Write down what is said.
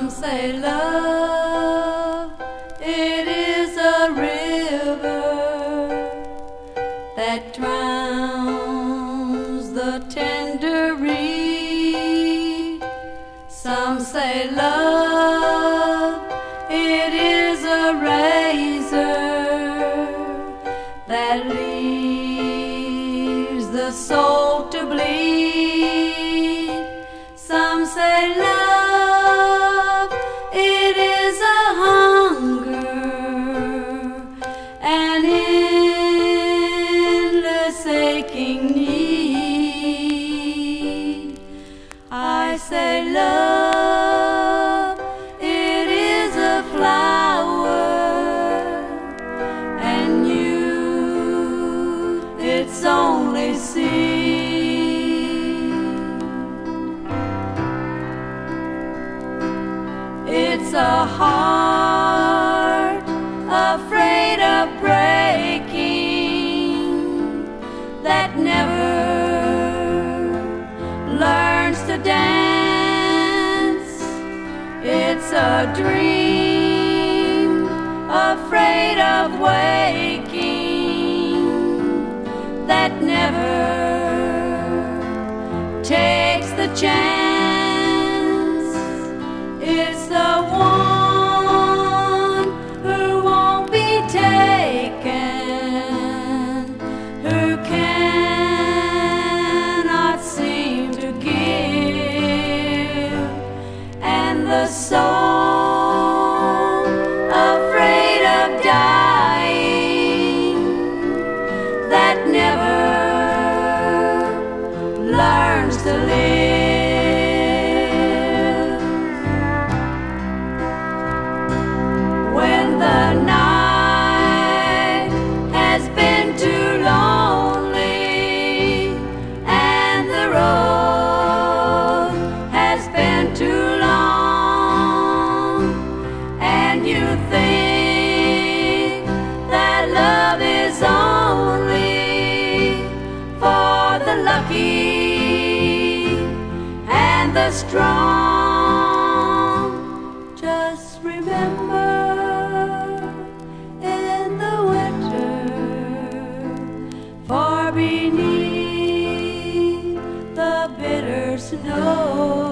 Some say love, it is a river that drowns the tender reed. Some say love, it is a razor that leaves the soul to bleed. Some say love, aching need. I say love, it is a flower, and you, it's only seed. It's a heart A dream afraid of waking that never takes the chance. It's the one who won't be taken, who cannot seem to give, and the soul strong. Just remember in the winter, far beneath the bitter snow,